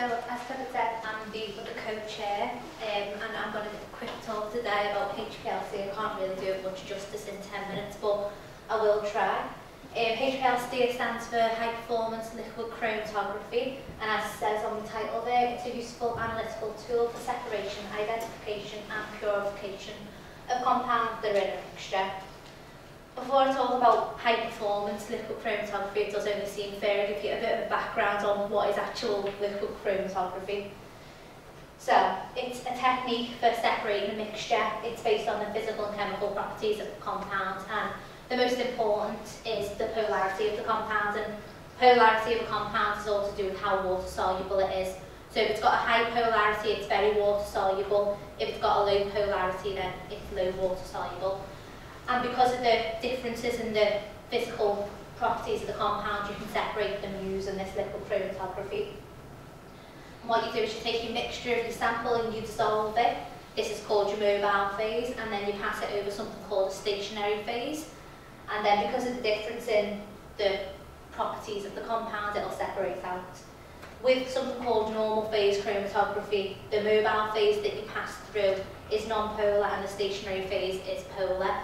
So, as Heather said, I'm the other co-chair, um, and I'm going to give a quick talk today about HPLC. I can't really do it much justice in 10 minutes, but I will try. Um, HPLC stands for High Performance Liquid Chromatography, and as it says on the title there, it's a useful analytical tool for separation, identification, and purification of compounds that are in a mixture. Before I talk about high performance liquid chromatography, it does only seem fair to give you a bit of a background on what is actual liquid chromatography. So, it's a technique for separating a mixture. It's based on the physical and chemical properties of the compound and the most important is the polarity of the compound and polarity of a compound is all to do with how water soluble it is. So if it's got a high polarity, it's very water soluble. If it's got a low polarity, then it's low water soluble. And because of the differences in the physical properties of the compound, you can separate them using this liquid chromatography. And what you do is you take your mixture of your sample and you dissolve it. This is called your mobile phase, and then you pass it over something called a stationary phase. And then because of the difference in the properties of the compound, it'll separate out. With something called normal phase chromatography, the mobile phase that you pass through is non-polar and the stationary phase is polar.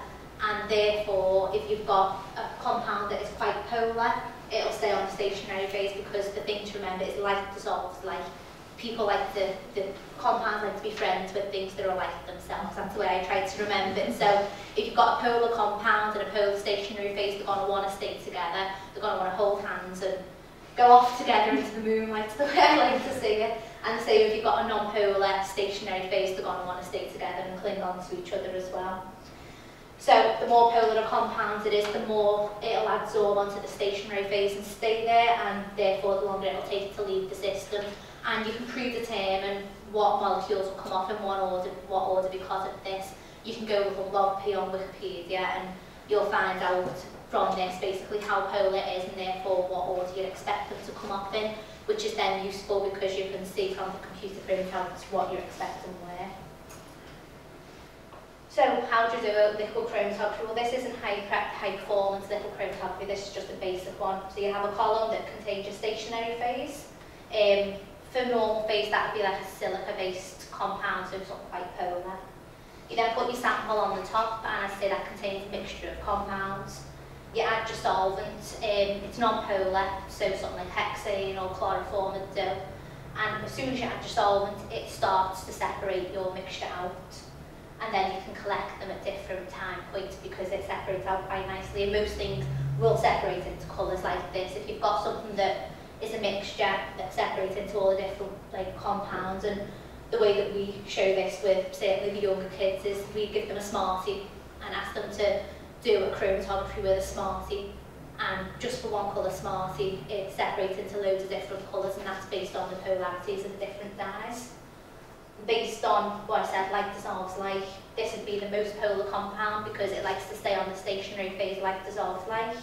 And therefore, if you've got a compound that is quite polar, it'll stay on the stationary phase because the thing to remember is like dissolves like people like the, the compounds like to be friends with things that are like themselves. That's the way I try to remember it. So if you've got a polar compound and a polar stationary phase, they're going to want to stay together. They're going to want to hold hands and go off together into the moonlight, the way I like to say it. And so if you've got a non-polar stationary phase, they're going to want to stay together and cling on to each other as well. So the more polar a compound it is, the more it'll absorb onto the stationary phase and stay there, and therefore the longer it'll take to leave the system and you can predetermine what molecules will come off in one order, what order because of this. You can go with a log P on Wikipedia and you'll find out from this basically how polar it is and therefore what order you'd expect them to come off in, which is then useful because you can see from the computer printouts what you're expecting where. So how do you do a liquid chromatography? Well, this isn't high, prep high performance liquid chromatography, this is just a basic one. So you have a column that contains your stationary phase, um, for normal phase, that would be like a silica-based compound, so something quite polar. You then put your sample on the top, and I say that contains a mixture of compounds. You add your solvent, um, it's non-polar, so something like hexane or chloroform would do. And as soon as you add your solvent, it starts to separate your mixture out. And then you can collect them at different time points because it separates out quite nicely. And most things will separate into colours like this. If you've got something that is a mixture that separates into all the different like compounds and the way that we show this with certainly the younger kids is we give them a Smartie and ask them to do a chromatography with a Smartie and just for one colour Smartie it separates into loads of different colours and that's based on the polarities of the different dyes. Based on what I said, like dissolves like, this would be the most polar compound because it likes to stay on the stationary phase like dissolves like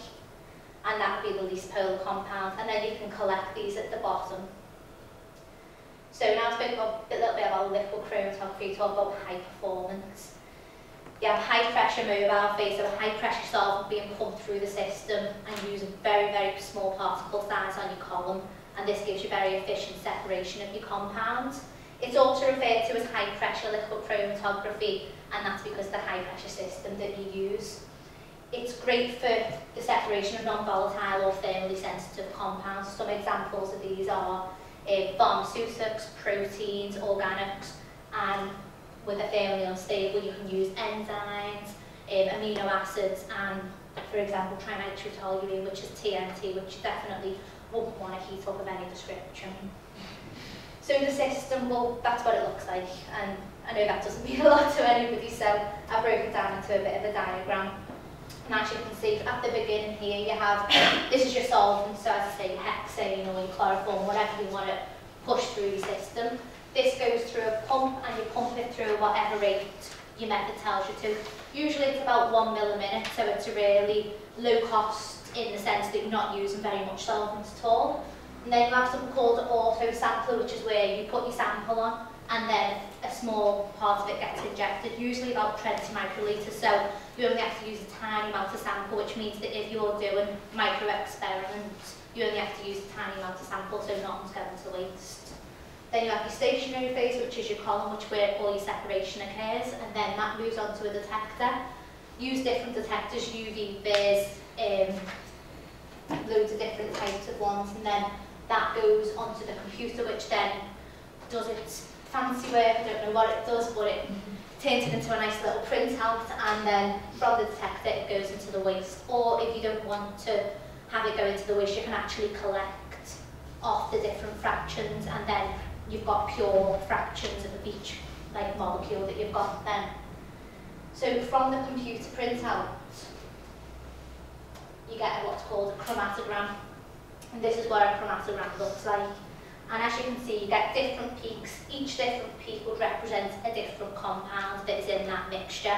and that would be the least polar compound, and then you can collect these at the bottom. So now I spoke about, a little bit about liquid chromatography, talk about high performance. You have high pressure mobile phase, so a high pressure solvent being pumped through the system and using very, very small particle size on your column, and this gives you very efficient separation of your compounds. It's also referred to as high pressure liquid chromatography, and that's because of the high pressure system that you use. It's great for the separation of non-volatile or thermally sensitive compounds. Some examples of these are uh, pharmaceutics, proteins, organics, and with a thermally unstable you can use enzymes, um, amino acids, and for example trinitrotoluene, which is TNT, which definitely wouldn't want to heat up of any description. So the system, well, that's what it looks like, and I know that doesn't mean a lot to anybody, so I broke it down into a bit of a diagram. And as you can see, at the beginning here, you have, this is your solvent, so as I say, hexane or chloroform, whatever you want to push through your system. This goes through a pump, and you pump it through whatever rate your method tells you to. Usually it's about one mill a minute, so it's a really low cost in the sense that you're not using very much solvent at all. And then you have something called an auto sampler, which is where you put your sample on, and then a small part of it gets injected, usually about 20 microlitres. So you only have to use a tiny amount of sample, which means that if you're doing micro experiments, you only have to use a tiny amount of sample, so nothing's going to waste. Then you have your stationary phase, which is your column, which where all your separation occurs, and then that moves on to a detector. Use different detectors, UV, VIS, um, loads of different types of ones, and then that goes onto the computer, which then does its fancy work, I don't know what it does, but it turns it into a nice little printout, and then from the detector it goes into the waste. Or if you don't want to have it go into the waste, you can actually collect off the different fractions, and then you've got pure fractions of each like molecule that you've got then. So from the computer printout, you get what's called a chromatogram. And this is what a chromatogram looks like. And as you can see, get different peaks. Each different peak would represent a different compound that is in that mixture.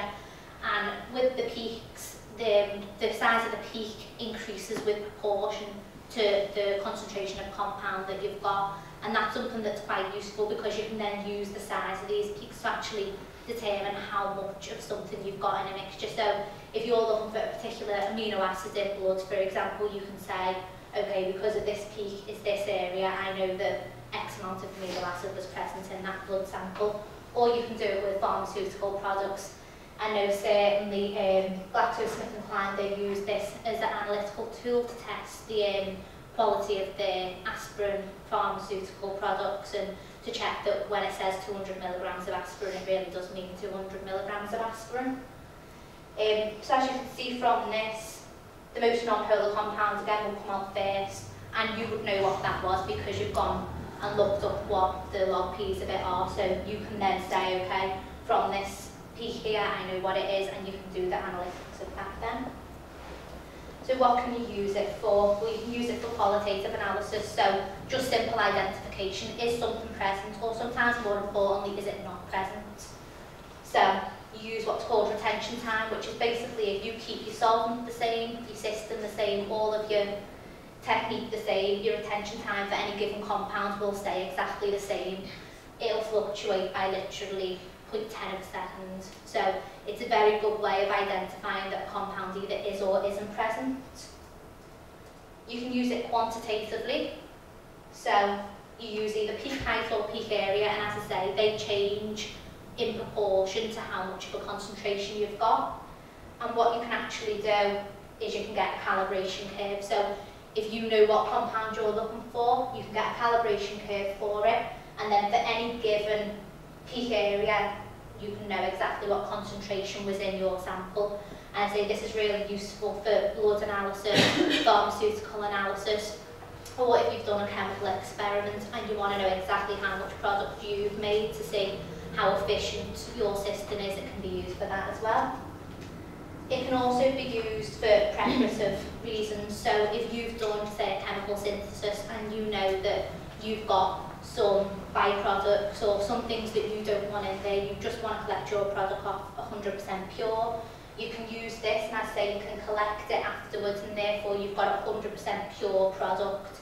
And with the peaks, the, the size of the peak increases with proportion to the concentration of compound that you've got. And that's something that's quite useful because you can then use the size of these peaks to actually determine how much of something you've got in a mixture. So if you're looking for a particular amino acid in blood, for example, you can say, okay, because of this peak is this area, I know that X amount of amino acid was present in that blood sample. Or you can do it with pharmaceutical products. I know certainly um, GlaxoSmithKline, they use this as an analytical tool to test the um, quality of the aspirin pharmaceutical products and to check that when it says 200 milligrams of aspirin, it really does mean 200 milligrams of aspirin. Um, so as you can see from this, the most non-polar compounds again will come out first, and you would know what that was because you've gone and looked up what the log P's of it are, so you can then say, okay, from this P here, I know what it is, and you can do the analytics of that then. So what can you use it for? Well, you can use it for qualitative analysis, so just simple identification. Is something present, or sometimes more importantly, is it not present? So you use what's called retention time, which is basically if you keep your solvent the same, your system the same, all of your technique the same, your retention time for any given compound will stay exactly the same. It'll fluctuate by literally 0.10 of a second. So it's a very good way of identifying that a compound either is or isn't present. You can use it quantitatively. So you use either peak height or peak area, and as I say, they change in proportion to how much of a concentration you've got. And what you can actually do is you can get a calibration curve. So if you know what compound you're looking for, you can get a calibration curve for it. And then for any given peak area, you can know exactly what concentration was in your sample. And I say this is really useful for blood analysis, pharmaceutical analysis, or if you've done a chemical experiment and you want to know exactly how much product you've made to see how efficient your system is, it can be used for that as well. It can also be used for preparative reasons. So if you've done, say, chemical synthesis and you know that you've got some byproducts or some things that you don't want in there, you just want to collect your product off 100% pure, you can use this and I say you can collect it afterwards and therefore you've got a 100% pure product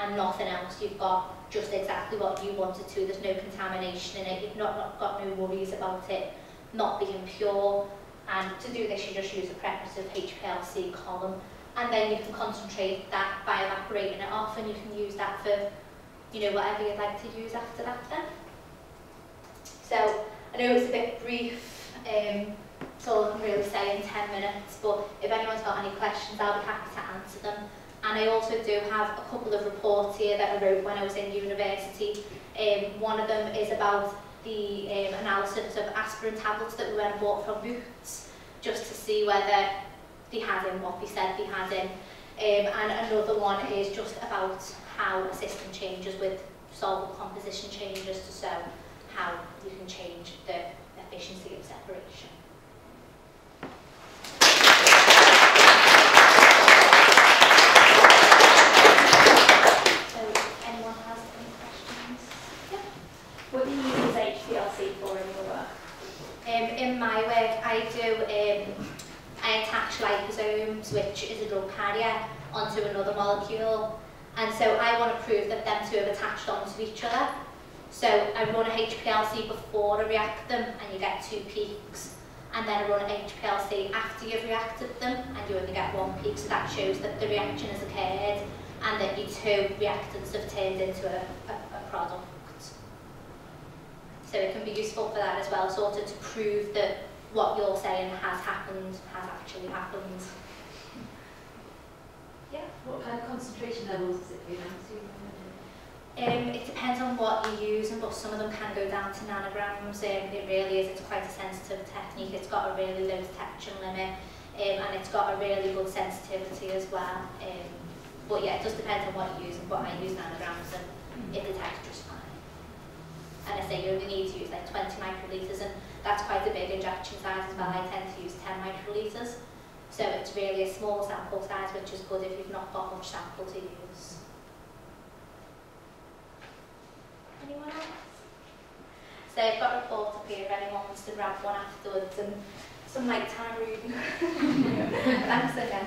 and nothing else. You've got just exactly what you wanted to. There's no contamination in it. You've not, not got no worries about it not being pure. And to do this, you just use a preparative HPLC column. And then you can concentrate that by evaporating it off and you can use that for you know, whatever you'd like to use after that then. So I know it's a bit brief, um, so I can really say in 10 minutes, but if anyone's got any questions, I'll be happy to answer them. And I also do have a couple of reports here that I wrote when I was in university. Um, one of them is about the um, analysis of aspirin tablets that we went and bought from Boots, just to see whether they had in what they said they had in. Um, and another one is just about how a system changes with solvent composition changes, to so how you can change the efficiency of separation. my work, I do, um, I attach liposomes, which is a drug carrier, onto another molecule. And so I want to prove that them two have attached onto each other. So I run a HPLC before I react them, and you get two peaks. And then I run an HPLC after you've reacted them, and you only get one peak. So that shows that the reaction has occurred, and that your two reactants have turned into a, a, a product. So it can be useful for that as well, sort of to prove that what you're saying has happened, has actually happened. Yeah. What kind of concentration levels is it down to? Um, it depends on what you're using, but some of them can go down to nanograms. Um, it really is, it's quite a sensitive technique. It's got a really low detection limit um, and it's got a really good sensitivity as well. Um, but yeah, it does depend on what you're using, but I use nanograms and it detects just. And I say you only need to use like 20 microlitres and that's quite a big injection size as well. I tend to use 10 microlitres. So it's really a small sample size, which is good if you've not got much sample to use. Anyone else? So I've got a report up here if anyone wants to grab one afterwards and some nighttime reading. Thanks again.